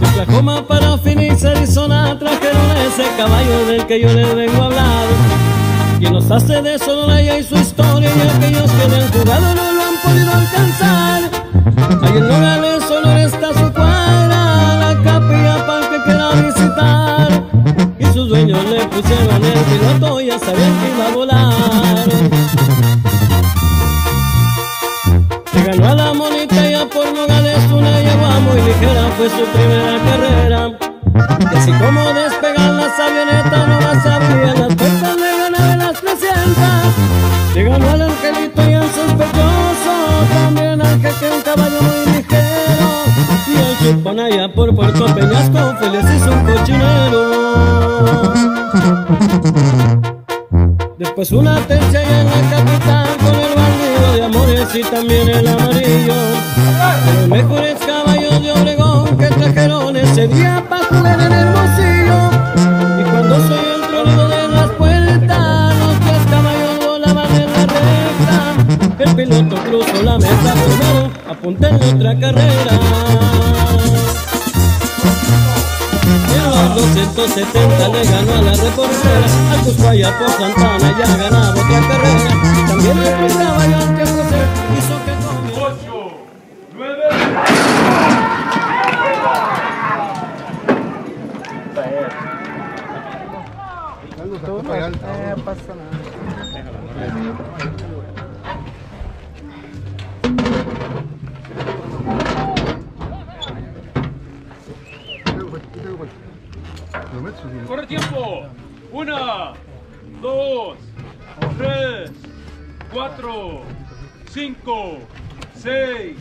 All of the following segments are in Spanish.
Oklahoma para Phoenix, Arizona trajeron ese caballo del que yo les vengo a hablar. Quien nos hace de Sonora y su historia y aquellos que han jugado no lo han podido alcanzar. Ahí en pusieron el piloto, ya sabían que iba a volar. Se ganó a la monita ya por Nogales, una yegua muy ligera, fue su primera carrera. Chupón allá por Puerto Peñasco, feliz hizo un cochinero. Después una tercia en la capital con el bandido de amores y también el amarillo. Los mejores caballos de Obregón que trajeron ese día para jugar en Hermosillo. Y cuando soy el tronido de las puertas, los tres caballos volaban en la recta. El piloto cruzó la meta primero, apunté en otra carrera. En los 270 le ganó a la reportera, a Cuscuaya por Santana ya ganaba otra carrera. Y también el que José hizo que comiera. 8, 9. Corre tiempo. Una, dos, tres, cuatro, cinco, seis,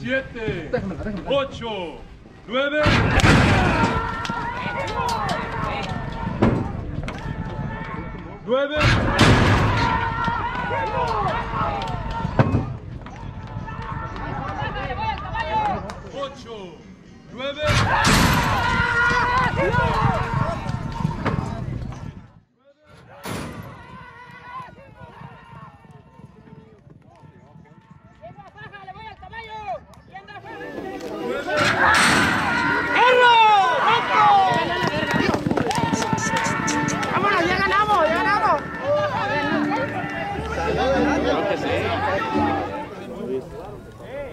siete, ocho, nueve. Nueve.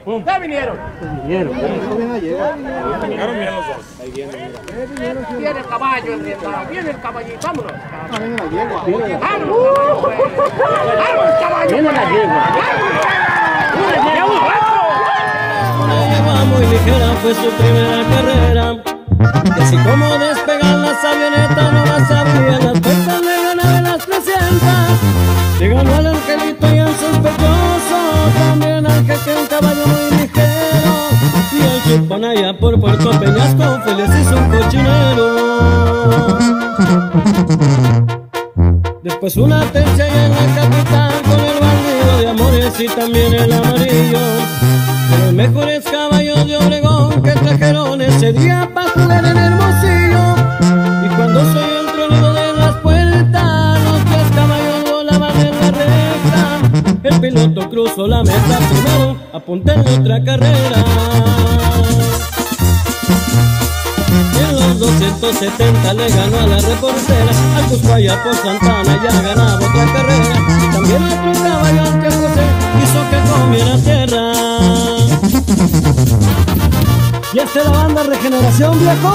¡Ya vinieron! Viene el caballo, viene el caballito, vámonos. ¡Vámonos, caballo! pues. ¡Vámonos, caballo! ¡Viene la Una yegua muy ligera fue su primera carrera. Y así como despegar las avionetas, no las allá por Puerto Peñasco, feliz hizo un cochinero. Después una tercia en la capital con el bandido de amores y también el amarillo. Los mejores caballos de Obregón que trajeron ese día para jugar en Hermosillo. Y cuando soy el tronido de las puertas, los tres caballos volaban en la recta. El piloto cruzó la meta primero, apunté en otra carrera. 270 le ganó a la reportera, a Cuscuaya por Santana ya ganaba otra carrera. Y también otro caballo que José hizo que comiera tierra. Y esta es la banda Regeneración Viejo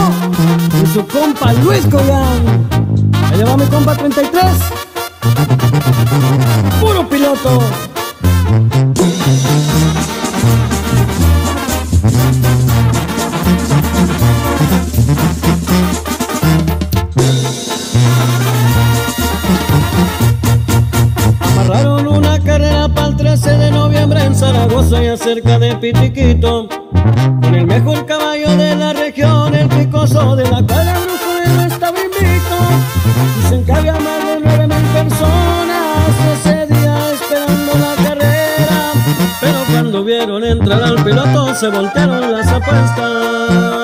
y su compa Luis Collán. Allá va mi compa 33. Puro piloto. Amarraron una carrera para el 13 de noviembre en Zaragoza y cerca de Pitiquito. Con el mejor caballo de la región, el picoso de la cuadra brujo de no estaba invicto. Dicen que había más de nueve mil personas ese día esperando la carrera. Pero cuando vieron entrar al piloto se voltearon las apuestas.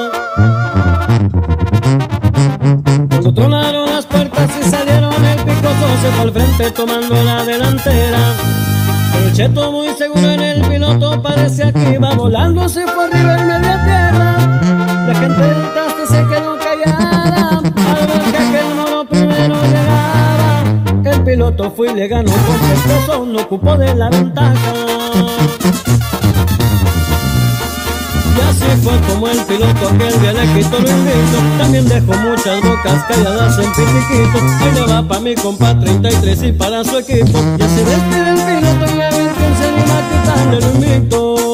Tomando la delantera. El cheto muy seguro en el piloto parecía que iba volando, se fue arriba en media tierra. La gente del traste se quedó callada al ver que aquel mono primero llegaba. El piloto fue y le ganó con peso, no ocupó de la ventaja. Y así fue como el piloto aquel día le quitó lo invito También dejó muchas bocas calladas en pitiquito Ahí le va pa' mi compa 33 y para su equipo. Ya se despide el piloto y a ver quién se anima a quitarle lo invito